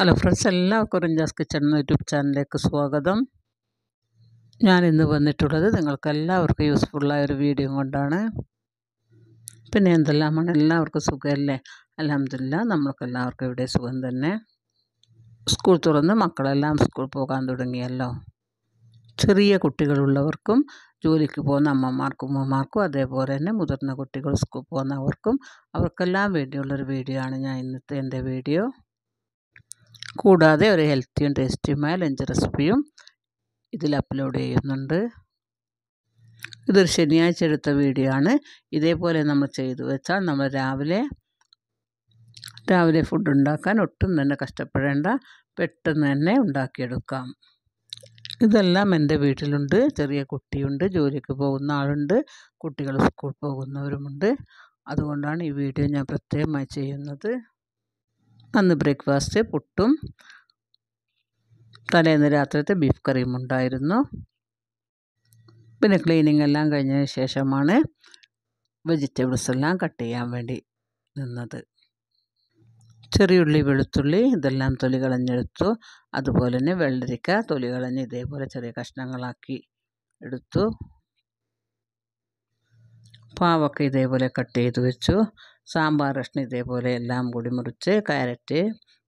Hello friends എല്ലാവർക്കും റിഞ്ചാസ് kitchen YouTube ചാനലിലേക്ക് സ്വാഗതം. ഞാൻ ഇന്ന് വന്നിട്ടുള്ളത് നിങ്ങൾക്ക് എല്ലാവർക്കും യൂസ്ഫുള്ളായ ഒരു വീഡിയോ കൊണ്ടാണ്. പിന്നെ എന്തെല്ലാമാണ്? എല്ലാവർക്കും സുഖമല്ലേ? അലഹമില്ല നമ്മൾക്ക് എല്ലാവർക്കും ഇവിടെ സുഖം തന്നെ. സ്കൂൾ തുറന്ന് മക്കളെല്ലാം സ്കൂൾ പോകാൻ തുടങ്ങിയല്ലോ. ചെറിയ കുട്ടികളുള്ളവർക്കും ജോലിക്ക് പോകുന്ന അമ്മമാർക്കും ഉമ്മമാർക്കും അതേപോലെ തന്നെ മുതിർന്ന കുട്ടികൾ സ്കൂൾ പോകുന്നവർക്കും അവർക്കെല്ലാം വേണ്ടിയുള്ളൊരു വീഡിയോ ആണ് ഞാൻ ഇന്നത്തെ എന്റെ വീഡിയോ കൂടാതെ ഒരു ഹെൽത്തിയും ടേസ്റ്റിയുമായ ലഞ്ച് റെസിപ്പിയും ഇതിൽ അപ്ലോഡ് ചെയ്യുന്നുണ്ട്. ഇതൊരു ശനിയാഴ്ച എടുത്ത വീഡിയോ ആണ്. ഇതേപോലെ നമ്മൾ ചെയ്തു വെച്ചാൽ നമ്മൾ രാവിലെ രാവിലെ ഫുഡ് ഉണ്ടാക്കാൻ ഒട്ടും തന്നെ കഷ്ടപ്പെടേണ്ട പെട്ടെന്ന് തന്നെ ഉണ്ടാക്കിയെടുക്കാം. ഇതെല്ലാം എന്റെ വീട്ടിലുണ്ട്. ചെറിയ കുട്ടിയുണ്ട് ജോലിക്ക് പോകുന്ന ആളുണ്ട് കുട്ടികൾ സ്കൂൾ പോകുന്നവരുമുണ്ട്. അതുകൊണ്ടാണ് ഈ വീഡിയോ ഞാൻ പ്രത്യേകമായി ചെയ്യുന്നത്. അന്ന് ബ്രേക്ക്ഫാസ്റ്റ് പുട്ടും തലേന്ന് രാത്രിത്തെ ബീഫ് കറിയും ഉണ്ടായിരുന്നു. പിന്നെ ക്ലീനിങ് എല്ലാം കഴിഞ്ഞതിന് ശേഷമാണ് വെജിറ്റബിൾസ് എല്ലാം കട്ട് ചെയ്യാൻ വേണ്ടി നിന്നത്. ചെറിയുള്ളി വെളുത്തുള്ളി ഇതെല്ലാം തൊലി കളഞ്ഞെടുത്തു. അതുപോലെ തന്നെ വെള്ളരിക്ക തൊലി കളഞ്ഞ് ഇതേപോലെ ചെറിയ കഷ്ണങ്ങളാക്കി എടുത്തു. പാവക്ക ഇതേപോലെ കട്ട് ചെയ്ത് വെച്ചു. സാമ്പാർ കഷ്ണം ഇതേപോലെ എല്ലാം കൂടി മുറിച്ച് ക്യാരറ്റ്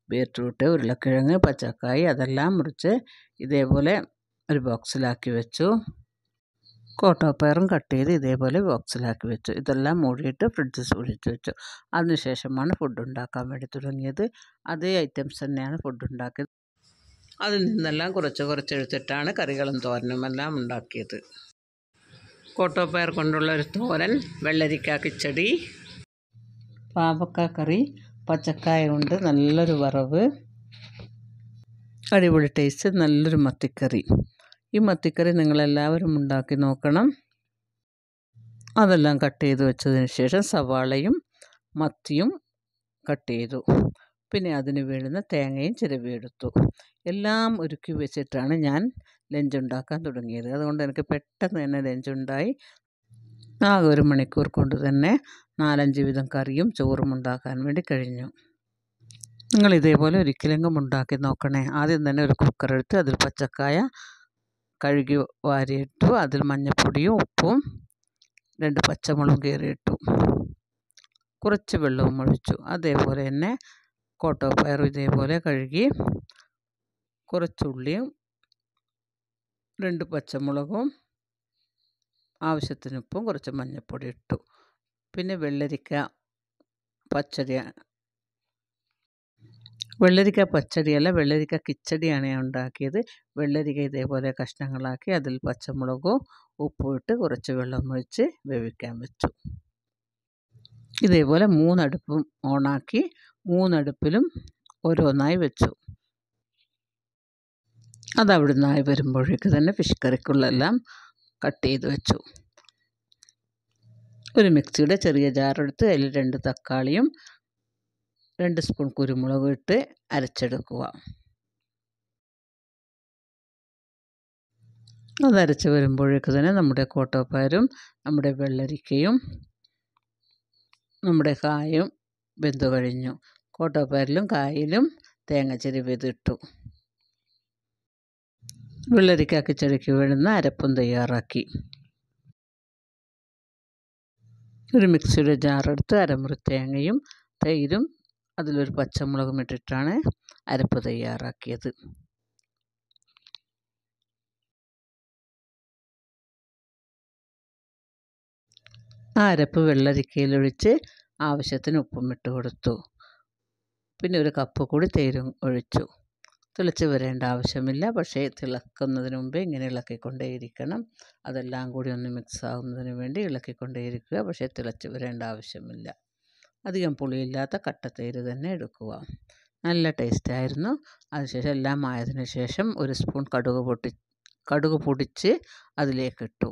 ബീറ്റ്റൂട്ട് ഉരുളക്കിഴങ്ങ് പച്ചക്കായി അതെല്ലാം മുറിച്ച് ഇതേപോലെ ഒരു ബോക്സിലാക്കി വെച്ചു. കോട്ടോപ്പയറും കട്ട് ചെയ്ത് ഇതേപോലെ ബോക്സിലാക്കി വെച്ചു. ഇതെല്ലാം മൂടിയിട്ട് ഫ്രിഡ്ജിൽ സൂക്ഷിച്ച് വെച്ചു. അതിനുശേഷമാണ് ഫുഡ് ഉണ്ടാക്കാൻ വേണ്ടി തുടങ്ങിയത്. അതേ ഐറ്റംസ് തന്നെയാണ് ഫുഡ് ഉണ്ടാക്കിയത്. അതിൽ നിന്നെല്ലാം കുറച്ച് എടുത്തിട്ടാണ് കറികളും തോരനും എല്ലാം ഉണ്ടാക്കിയത്. കോട്ടോപ്പയർ കൊണ്ടുള്ള ഒരു തോരൻ വെള്ളരിക്ക കിച്ചടി പാവക്ക കറി പച്ചക്കായ കൊണ്ട് നല്ലൊരു വറവ് അടിപൊളി ടേസ്റ്റ് നല്ലൊരു മത്തിക്കറി. ഈ മത്തിക്കറി നിങ്ങളെല്ലാവരും ഉണ്ടാക്കി നോക്കണം. അതെല്ലാം കട്ട് ചെയ്ത് വെച്ചതിന് ശേഷം സവാളയും മത്തിയും കട്ട് ചെയ്തു. പിന്നെ അതിന് വീഴുന്ന തേങ്ങയും ചിരവിയെടുത്തു എല്ലാം ഒരുക്കി വെച്ചിട്ടാണ് ഞാൻ ലഞ്ച് ഉണ്ടാക്കാൻ തുടങ്ങിയത്. അതുകൊണ്ട് എനിക്ക് പെട്ടെന്ന് തന്നെ ലഞ്ച് ഉണ്ടായി. ആകെ ഒരു മണിക്കൂർ കൊണ്ട് തന്നെ നാലഞ്ച് വിധം കറിയും ചോറും ഉണ്ടാക്കാൻ വേണ്ടി കഴിഞ്ഞു. നിങ്ങൾ ഇതേപോലെ ഒരിക്കലെങ്കിലും ഉണ്ടാക്കി നോക്കണേ. ആദ്യം തന്നെ ഒരു കുക്കർ എടുത്ത് അതിൽ പച്ചക്കായ കഴുകി വാരിയിട്ടു അതിൽ മഞ്ഞൾപ്പൊടിയും ഉപ്പും രണ്ട് പച്ചമുളകും കയറിയിട്ടു കുറച്ച് വെള്ളവും ഒഴിച്ചു. അതേപോലെ തന്നെ കോട്ടോപ്പയറും ഇതേപോലെ കഴുകി കുറച്ചുള്ളിയും രണ്ട് പച്ചമുളകും ആവശ്യത്തിന് ഉപ്പും കുറച്ച് മഞ്ഞൾപ്പൊടി ഇട്ടു. പിന്നെ വെള്ളരിക്ക പച്ചടി വെള്ളരിക്ക പച്ചടിയല്ല വെള്ളരിക്ക കിച്ചടിയാണ് ഞാൻ ഉണ്ടാക്കിയത്. വെള്ളരിക്ക ഇതേപോലെ കഷ്ണങ്ങളാക്കി അതിൽ പച്ചമുളകും ഉപ്പും ഇട്ട് കുറച്ച് വെള്ളം ഒഴിച്ച് വേവിക്കാൻ വെച്ചു. ഇതേപോലെ മൂന്നടുപ്പും ഓണാക്കി മൂന്നടുപ്പിലും ഓരോന്നായി വെച്ചു. അതവിടുന്നായി വരുമ്പോഴേക്ക് തന്നെ ഫിഷ് കറിക്കുള്ളെല്ലാം കട്ട് ചെയ്ത് വെച്ചു. ഒരു മിക്സിയുടെ ചെറിയ ജാറെടുത്ത് അതിൽ രണ്ട് തക്കാളിയും രണ്ട് സ്പൂൺ കുരുമുളക് ഇട്ട് അരച്ചെടുക്കുക. അതരച്ച് വരുമ്പോഴേക്ക് തന്നെ നമ്മുടെ കോട്ടോപ്പാരും നമ്മുടെ വെള്ളരിക്കയും നമ്മുടെ കായും വെന്തു കഴിഞ്ഞു. കോട്ടപ്പയറിലും കായിലും തേങ്ങ ചെരുവിതിട്ടു വെള്ളരിക്ക കിച്ചടിക്ക് വേണ്ടുന്ന അരപ്പും തയ്യാറാക്കി. ഒരു മിക്സിയുടെ ജാറെടുത്ത് അരമുറി തേങ്ങയും തൈരും അതിലൊരു പച്ചമുളകും ഇട്ടിട്ടാണ് അരപ്പ് തയ്യാറാക്കിയത്. ആ അരപ്പ് വെള്ളരിക്കയിലൊഴിച്ച് ആവശ്യത്തിന് ഉപ്പും ഇട്ട് കൊടുത്തു. പിന്നെ ഒരു കപ്പ് കൂടി തേരും ഒഴിച്ചു. തിളച്ച് വരേണ്ട ആവശ്യമില്ല. പക്ഷേ തിളക്കുന്നതിന് മുമ്പേ ഇങ്ങനെ ഇളക്കിക്കൊണ്ടേയിരിക്കണം. അതെല്ലാം കൂടി ഒന്ന് മിക്സ് ആകുന്നതിന് വേണ്ടി ഇളക്കിക്കൊണ്ടേയിരിക്കുക. പക്ഷേ തിളച്ച് വരേണ്ട ആവശ്യമില്ല. അധികം പുളിയില്ലാത്ത തൈര് തന്നെ എടുക്കുക. നല്ല ടേസ്റ്റ് ആയിരുന്നു. അതിനുശേഷം എല്ലാം ആയതിനു ശേഷം ഒരു സ്പൂൺ കടുക് പൊട്ടി കടുക് പൊടിച്ച് അതിലേക്ക് ഇട്ടു.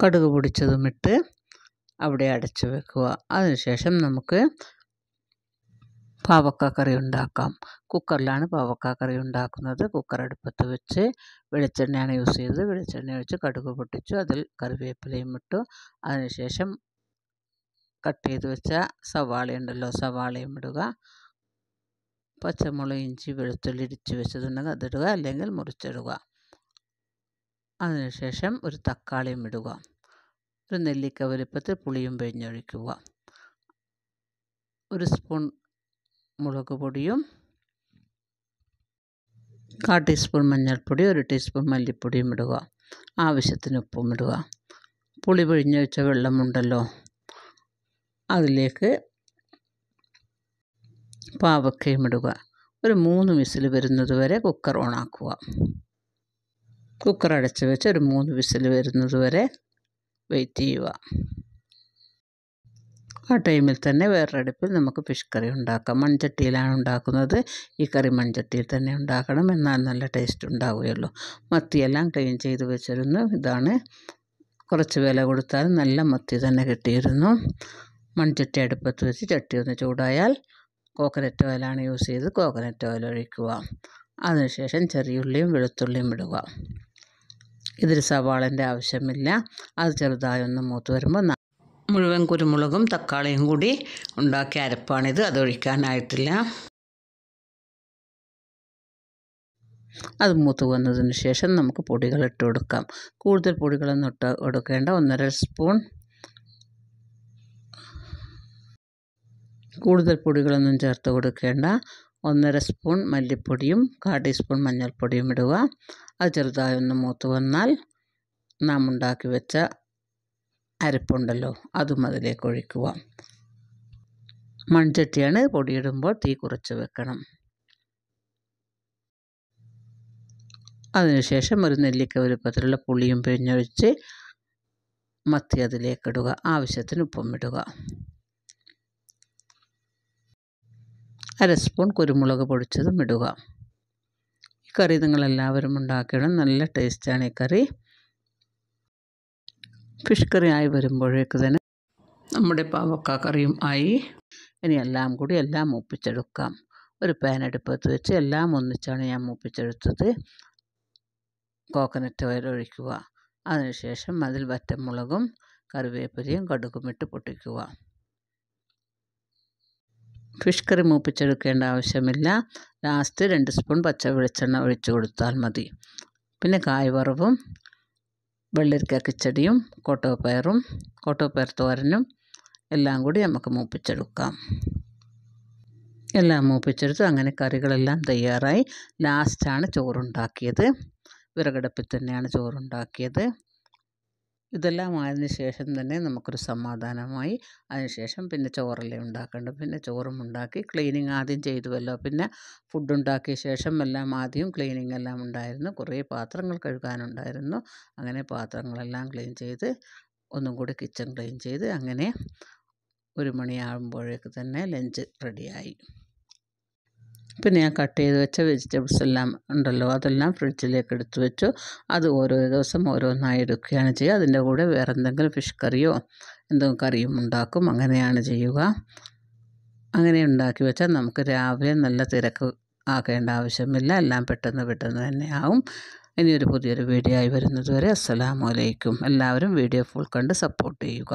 കടുക് പൊടിച്ചതും ഇട്ട് അവിടെ അടച്ചു വെക്കുക. അതിനുശേഷം നമുക്ക് പാവക്കാക്കറി കറി ഉണ്ടാക്കാം. കുക്കറിലാണ് പാവക്കാക്കറി കറി ഉണ്ടാക്കുന്നത്. കുക്കർ അടുപ്പത്ത് വെച്ച് വെളിച്ചെണ്ണയാണ് യൂസ് ചെയ്തത്. വെളിച്ചെണ്ണ ഒഴിച്ച് കടുക് പൊട്ടിച്ചു. അതിൽ കറിവേപ്പിലയും ഇട്ടു. അതിനുശേഷം കട്ട് ചെയ്ത് വെച്ച സവാള ഉണ്ടല്ലോ സവാളയും ഇടുക. പച്ചമുളക് ഇഞ്ചി വെളുത്തുള്ളി ഇടിച്ച് വെച്ചതുണ്ടെങ്കിൽ അതിടുക. അല്ലെങ്കിൽ മുറിച്ചിടുക. അതിനുശേഷം ഒരു തക്കാളിയും ഇടുക. ഒരു നെല്ലിക്ക വലുപ്പത്തിൽ പുളിയും പിഴിഞ്ഞൊഴിക്കുക. ഒരു സ്പൂൺ മുളക് പൊടിയും കാ ടീസ്പൂൺ മഞ്ഞൾപ്പൊടി ഒരു ടീസ്പൂൺ മല്ലിപ്പൊടിയും ഇടുക. ആവശ്യത്തിന് ഉപ്പും ഇടുക. പുളി പിഴിഞ്ഞൊഴിച്ച വെള്ളമുണ്ടല്ലോ അതിലേക്ക് പാവക്കയും ഇടുക. ഒരു മൂന്ന് വിസിൽ വരുന്നത് വരെ കുക്കർ ഓണാക്കുക കുക്കർ അടച്ച് വെച്ച് ഒരു മൂന്ന് വിസിൽ വരുന്നത് വരെ വെയിറ്റ് ചെയ്യുക. ആ ടൈമിൽ തന്നെ വേറൊരടുപ്പിൽ നമുക്ക് ഫിഷ് കറി ഉണ്ടാക്കാം. മൺചട്ടിയിലാണ് ഉണ്ടാക്കുന്നത്. ഈ കറി മൺചട്ടിയിൽ തന്നെ ഉണ്ടാക്കണം. എന്നാൽ നല്ല ടേസ്റ്റ് ഉണ്ടാവുകയുള്ളൂ. മത്തിയെല്ലാം ക്ലീൻ ചെയ്ത് വെച്ചിരുന്നു. ഇതാണ്. കുറച്ച് വില കൊടുത്താൽ നല്ല മത്തി തന്നെ കിട്ടിയിരുന്നു. മൺചട്ടി അടുപ്പത്ത് വെച്ച് ചട്ടി ഒന്ന് ചൂടായാൽ കോക്കനറ്റ് ഓയിലാണ് യൂസ് ചെയ്ത് കോക്കനറ്റ് ഓയിൽ ഒഴിക്കുക. അതിനുശേഷം ചെറിയുള്ളിയും വെളുത്തുള്ളിയും ഇടുക. ഇതിൽ സവാളന്റെ ആവശ്യമില്ല. അത് ചെറുതായി ഒന്ന് മൂത്ത് വരുമ്പോൾ മുഴുവൻ കുരുമുളകും തക്കാളിയും കൂടി ഉണ്ടാക്കിയ അരപ്പാണിത്. അതൊഴിക്കാനായിട്ടില്ല അത് മൂത്ത് വന്നതിന് ശേഷം നമുക്ക് പൊടികൾ ഇട്ട് കൊടുക്കാം. കൂടുതൽ പൊടികളൊന്നും ഇട്ട് കൊടുക്കേണ്ട. ഒന്നര സ്പൂൺ. കൂടുതൽ പൊടികളൊന്നും ചേർത്ത് കൊടുക്കേണ്ട. ഒന്നര സ്പൂൺ മല്ലിപ്പൊടിയും കാ ടീസ്പൂൺ മഞ്ഞൾപ്പൊടിയും ഇടുക. അത് ചെറുതായി ഒന്ന് മൂത്ത് വന്നാൽ നാം ഉണ്ടാക്കി വെച്ച അരപ്പുണ്ടല്ലോ അതും അതിലേക്ക് ഒഴിക്കുക. മൺചട്ടിയാണ് പൊടിയിടുമ്പോൾ തീ കുറച്ച് വെക്കണം. അതിനുശേഷം ഒരു നെല്ലിക്ക വലുപ്പത്തിലുള്ള പുളിയും പിഴിഞ്ഞൊഴിച്ച് മത്തി അതിലേക്കിടുക ആവശ്യത്തിന് ഉപ്പും ഇടുക. അര സ്പൂൺ കുരുമുളക് പൊടിച്ചതും ഇടുക. ഈ കറി നിങ്ങളെല്ലാവരും ഉണ്ടാക്കിയിടും നല്ല ടേസ്റ്റാണ് ഈ കറി. ഫിഷ് കറി ആയി വരുമ്പോഴേക്ക് തന്നെ നമ്മുടെ പാവക്ക കറിയും ആയി. ഇനി എല്ലാം കൂടി എല്ലാം മൂപ്പിച്ചെടുക്കാം. ഒരു പാൻ അടുപ്പത്ത് വെച്ച് എല്ലാം ഒന്നിച്ചാണ് ഞാൻ മൂപ്പിച്ചെടുത്തത്. കോക്കനറ്റ് ഓയിൽ ഒഴിക്കുക. അതിനുശേഷം അതിൽ വറ്റമുളകും കറിവേപ്പിലയും കടുകും ഇട്ട് പൊട്ടിക്കുക. ഫിഷ് കറി മൂപ്പിച്ചെടുക്കേണ്ട ആവശ്യമില്ല. ലാസ്റ്റ് രണ്ട് സ്പൂൺ പച്ച വെളിച്ചെണ്ണ ഒഴിച്ചു കൊടുത്താൽ മതി. പിന്നെ കായ് വറവും വെള്ളരിക്ക കിച്ചടിയും കോട്ടോപ്പയറും കോട്ടോപ്പയർ തോരനും എല്ലാം കൂടി നമുക്ക് മൂപ്പിച്ചെടുക്കാം. എല്ലാം മൂപ്പിച്ചെടുത്ത് അങ്ങനെ കറികളെല്ലാം തയ്യാറായി. ലാസ്റ്റാണ് ചോറുണ്ടാക്കിയത്. വിറകടുപ്പിൽ തന്നെയാണ് ചോറുണ്ടാക്കിയത്. ഇതെല്ലാം ആയതിന് ശേഷം തന്നെ നമുക്കൊരു സമാധാനമായി അതിനുശേഷം പിന്നെ ചോറല്ലേ ഉണ്ടാക്കേണ്ടത്. പിന്നെ ചോറും ഉണ്ടാക്കി ക്ലീനിങ് ആദ്യം ചെയ്തുവല്ലോ. പിന്നെ ഫുഡ് ഉണ്ടാക്കിയ ശേഷം എല്ലാം ആദ്യം ക്ലീനിങ് എല്ലാം ഉണ്ടായിരുന്നു. കുറേ പാത്രങ്ങൾ കഴുകാനുണ്ടായിരുന്നു. അങ്ങനെ പാത്രങ്ങളെല്ലാം ക്ലീൻ ചെയ്ത് ഒന്നും കൂടി കിച്ചൺ ക്ലീൻ ചെയ്ത് അങ്ങനെ ഒരു മണിയാകുമ്പോഴേക്ക് തന്നെ ലഞ്ച് റെഡിയായി പിന്നെ ഞാൻ കട്ട് ചെയ്ത് വെച്ച വെജിറ്റബിൾസ് എല്ലാം ഉണ്ടല്ലോ അതെല്ലാം ഫ്രിഡ്ജിലേക്ക് എടുത്ത് വെച്ചു. അത് ഓരോ ദിവസം ഓരോന്നായി എടുക്കുകയാണ് ചെയ്യുക. അതിന്റെ കൂടെ വേറെ എന്തെങ്കിലും ഫിഷ് കറിയോ എന്തെങ്കിലും കറിയും ഉണ്ടാക്കും. അങ്ങനെയാണ് ചെയ്യുക. അങ്ങനെ ഉണ്ടാക്കി വെച്ചാൽ നമുക്ക് രാവിലെ നല്ല തിരക്ക് ആക്കേണ്ട ആവശ്യമില്ല. എല്ലാം പെട്ടെന്ന് പെട്ടെന്ന് തന്നെ ആവും. ഇനിയൊരു പുതിയൊരു വീഡിയോ ആയി വരുന്നതുവരെ അസ്സലാമു അലൈക്കും. എല്ലാവരും വീഡിയോ ഫുൾ കണ്ട് സപ്പോർട്ട് ചെയ്യുക.